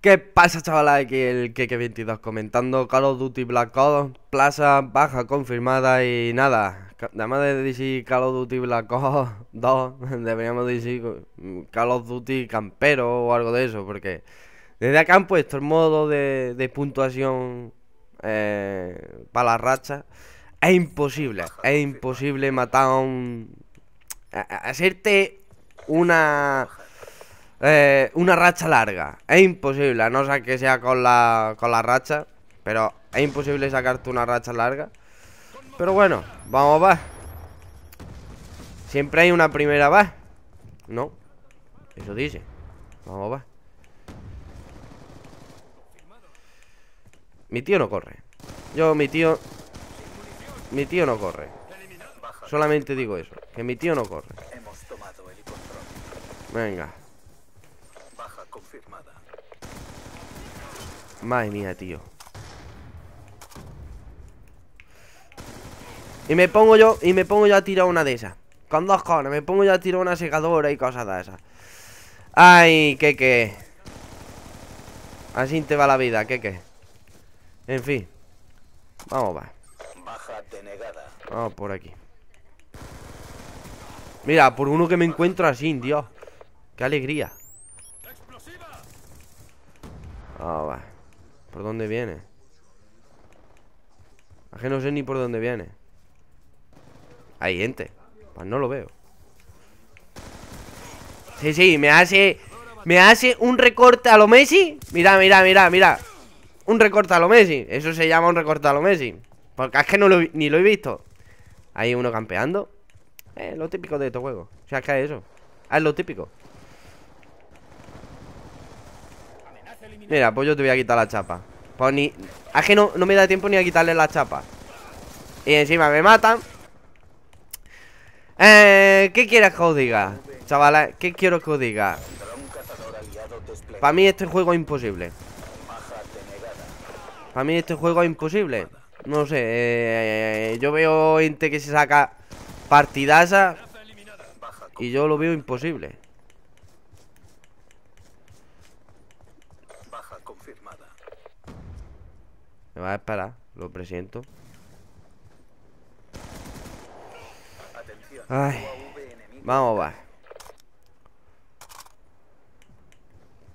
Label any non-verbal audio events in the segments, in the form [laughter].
¿Qué pasa, chavales? Aquí el Keke22 comentando Call of Duty Black Ops, plaza baja confirmada y nada. Además de decir Call of Duty Black Ops [laughs] 2, [laughs] deberíamos decir Call of Duty Campero o algo de eso, porque desde acá han puesto el modo de, puntuación eh, para la racha. Es imposible, es imposible matar a un... hacerte una eh, una racha larga. Es imposible, a no ser que sea con la, con la racha. Pero es imposible sacarte una racha larga. Pero bueno, vamos a ver. Siempre hay una primera vez. No, eso dice. Vamos a ver. Mi tío no corre. Yo, mi tío... Mi tío no corre. Solamente digo eso. Que mi tío no corre. Venga. Madre mía, tío. Y me pongo yo Y me pongo yo a tirar una de esas. Con dos cones Me pongo yo a tirar una secadora y cosas de esas. Ay, que que Así te va la vida, que que En fin. Vamos, va. Vamos por aquí. Mira, por uno que me encuentro así, Dios. Qué alegría Vamos, va. ¿Por dónde viene? Es que no sé ni por dónde viene. Hay gente. Pues no lo veo. Sí, sí, me hace Me hace un recorte a lo Messi. Mira, mira, mira, mira. Un recorte a lo Messi. Eso se llama un recorte a lo Messi. Porque es que no lo, ni lo he visto. Hay uno campeando. Es lo típico de estos juegos. O sea, es que es eso. Es lo típico Mira, pues yo te voy a quitar la chapa. Pues ni... Es que no, me da tiempo ni a quitarle la chapa. Y encima me matan. Eh, ¿Qué quieres que os diga? Chavales, ¿qué quiero que os diga? Para mí este juego es imposible. Para mí este juego es imposible. No sé eh, Yo veo gente que se saca Partidasa Y yo lo veo imposible Me va a esperar, lo presiento. Ay, vamos va.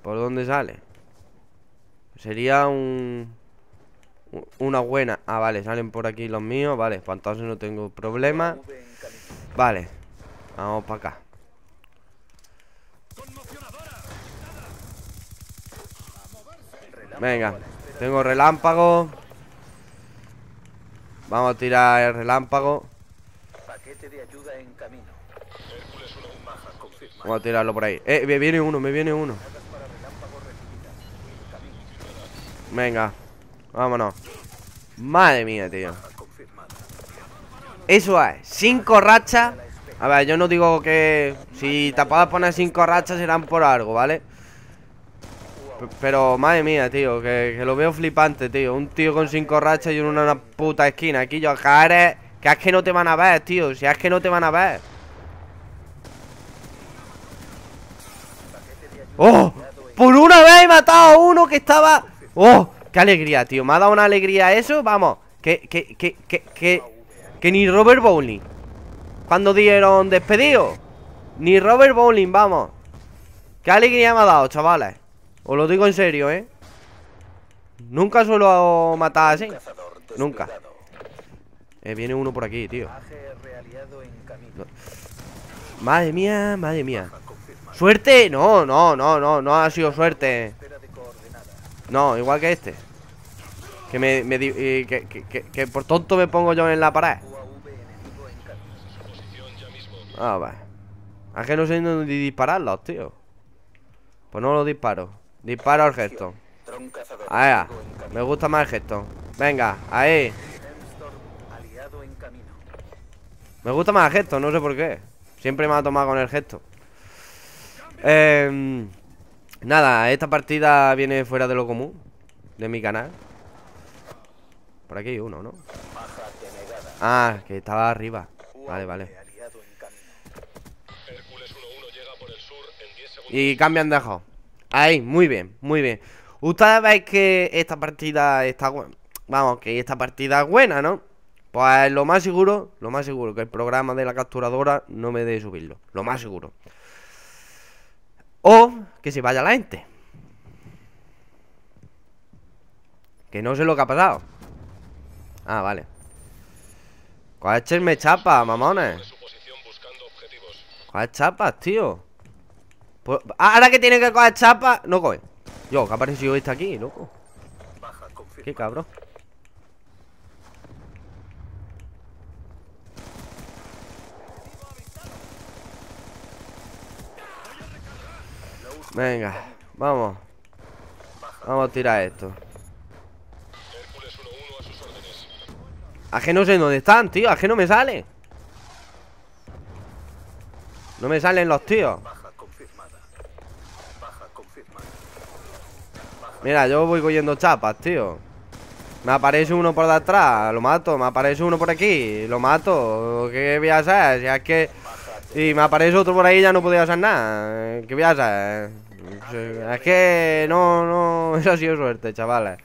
¿Por dónde sale? Sería un... Una buena Ah, vale, salen por aquí los míos Vale, pues entonces no tengo problema Vale, vamos para acá Venga tengo relámpago. Vamos a tirar el relámpago. Vamos a tirarlo por ahí. Eh, me viene uno, me viene uno. Venga, vámonos. Madre mía, tío. Eso es, cinco rachas. A ver, yo no digo que si te puedes poner cinco rachas serán por algo, ¿vale? Pero, madre mía, tío, que, lo veo flipante, tío. Un tío con cinco rachas y en una, puta esquina. Aquí yo, que Que es que no te van a ver, tío. Si es que no te van a ver. ¡Oh! Por una vez he matado a uno que estaba... ¡Oh! ¡Qué alegría, tío! Me ha dado una alegría eso, vamos. Que, que, que, que, que, que ni Robert Bowling. Cuando dieron despedido. Ni Robert Bowling, vamos. Qué alegría me ha dado, chavales os lo digo en serio, ¿eh? Nunca suelo matar así. Nunca. Eh, Viene uno por aquí, tío. Madre mía, madre mía. ¿Suerte? No, no, no, no No ha sido suerte. No, igual que este. Que me, me que, que, por tonto me pongo yo en la pared Ah, va Es que no sé dónde dispararlos, tío. Pues no los disparo Disparo al gesto. Ahí, me gusta más el gesto. Venga, ahí. Me gusta más el gesto, no sé por qué. Siempre me ha tomado con el gesto. Eh, nada, esta partida viene fuera de lo común. De mi canal. Por aquí hay uno, ¿no? Ah, que estaba arriba. Vale, vale. Y cambian de ajo. Ahí, muy bien, muy bien Ustedes veis que esta partida está Vamos, que esta partida es buena, ¿no? Pues lo más seguro, lo más seguro que el programa de la capturadora no me dé subirlo. Lo más seguro. O que se vaya la gente. Que no sé lo que ha pasado. Ah, vale. me chapa, mamones. Coge chapas, tío. Pues, ahora que tiene que coger chapas, no coge. Yo, que ha aparecido este aquí, loco. Qué cabrón. Venga, vamos Vamos a tirar esto A que no sé dónde están, tío A que no me sale No me salen los tíos Mira, yo voy cogiendo chapas, tío Me aparece uno por detrás Lo mato, me aparece uno por aquí Lo mato, ¿qué voy a hacer? Si es que... Y me aparece otro por ahí ya no podía hacer nada ¿Qué voy a hacer? Es que no, no, [laughs] eso ha sido suerte, chavales.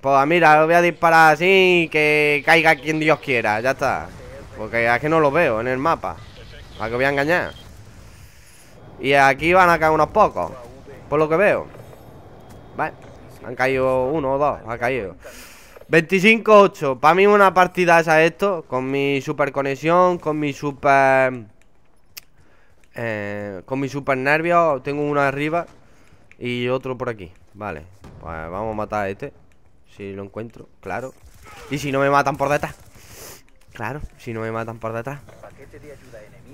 Pues mira, lo voy a disparar así que caiga quien Dios quiera, ya está. Porque es que no lo veo en el mapa. ¿Para que voy a engañar? Y aquí van a caer unos pocos, por lo que veo. Vale, han caído uno o dos, ha caído. 25-8, para mí una partida esa esto, con mi super conexión, con mi super eh, con mi super nervios Tengo uno arriba Y otro por aquí Vale, pues vamos a matar a este Si lo encuentro, claro Y si no me matan por detrás Claro, si no me matan por detrás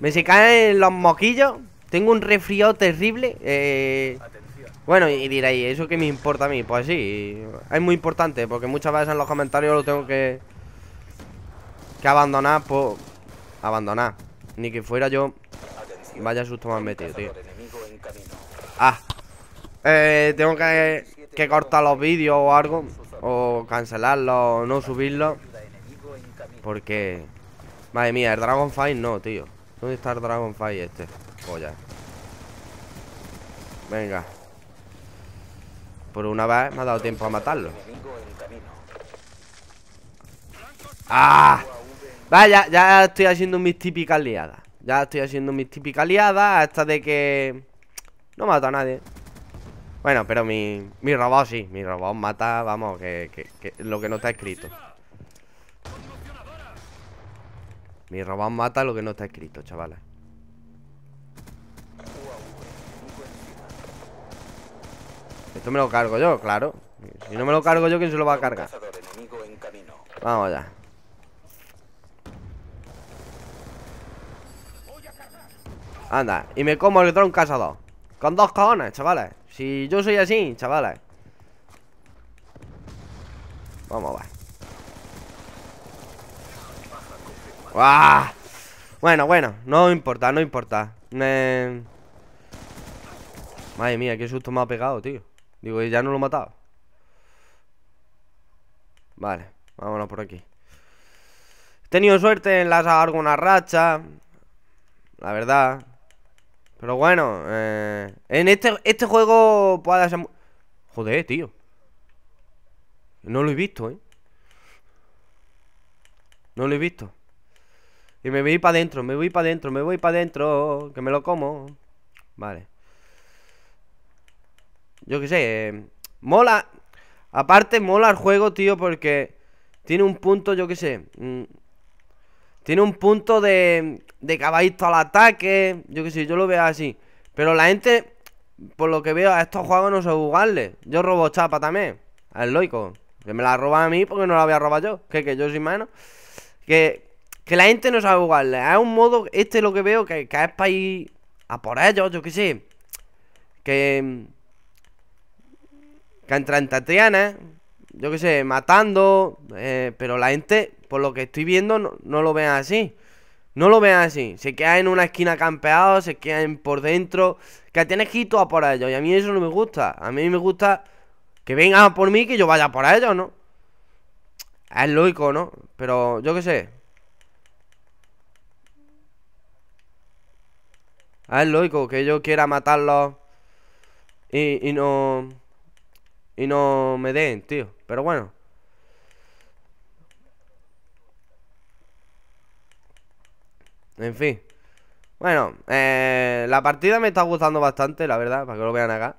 Me se caen los moquillos Tengo un resfriado terrible eh, Bueno, y diréis ¿Eso qué me importa a mí? Pues sí, es muy importante Porque muchas veces en los comentarios lo tengo que Que abandonar Pues abandonar. Ni que fuera yo Vaya susto me han metido, tío. Ah eh, Tengo que, que cortar los vídeos o algo O cancelarlos o no subirlos Porque Madre mía, el Dragonfire no, tío ¿Dónde está el Dragonfire este? Joya. Venga. Por una vez me ha dado tiempo a matarlo. ¡Ah! Vaya, ya estoy haciendo mis típicas liadas. Ya estoy haciendo mis típicas liadas Hasta de que... No mato a nadie. Bueno, pero mi, mi robot sí Mi robot mata, vamos, que, que, lo que no está escrito Mi robot mata lo que no está escrito, chavales. Esto me lo cargo yo, claro. Si no me lo cargo yo, ¿quién se lo va a cargar? Vamos ya Anda, y me como el dron cazador Con dos cojones, chavales. Si yo soy así, chavales. Vamos a ver ¡Ah! Bueno, bueno, no importa, no importa Madre mía, qué susto me ha pegado, tío Digo, ya no lo he matado Vale, vámonos por aquí He tenido suerte en las alguna racha La verdad pero bueno, eh, en este, este juego puede ser... Joder, tío. No lo he visto, ¿eh? No lo he visto. Y me voy para adentro, me voy para adentro, me voy para adentro. Que me lo como. Vale. Yo qué sé. Eh, mola. Aparte, mola el juego, tío, porque tiene un punto, yo qué sé. Mm, tiene un punto de, de caballito al ataque. Yo qué sé, yo lo veo así. Pero la gente, por lo que veo, a estos juegos no sé jugarle. Yo robo chapa también. Al loico. Que me la roba a mí porque no la voy a robar yo. Que, que yo soy menos. Que, que la gente no sabe jugarle. Es un modo, este es lo que veo, que, que es para ir a por ellos, yo qué sé. Que. Que entra en Tatiana. Yo qué sé, matando. Eh, pero la gente por lo que estoy viendo, no, lo vean así. No lo vean así. Se queda en una esquina campeado, se quedan por dentro. Que tienes que ir tú a por ellos. Y a mí eso no me gusta. A mí me gusta que vengan por mí que yo vaya por ellos, ¿no? Es lógico, ¿no? Pero yo qué sé. Es lógico que yo quiera matarlos y, y no... y no me den, tío. Pero bueno. En fin. Bueno, eh, la partida me está gustando bastante, la verdad, para que lo vean acá.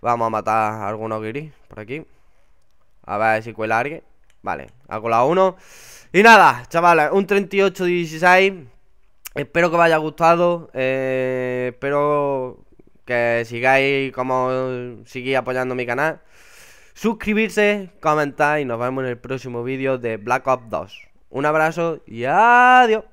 Vamos a matar a algunos guiris por aquí. A ver si cuela alguien. Vale, ha colado uno. Y nada, chavales, un 38-16. Espero que os haya gustado. Eh, espero que sigáis como seguís apoyando mi canal. Suscribirse, comentar y nos vemos en el próximo vídeo de Black Ops 2. Un abrazo y adiós.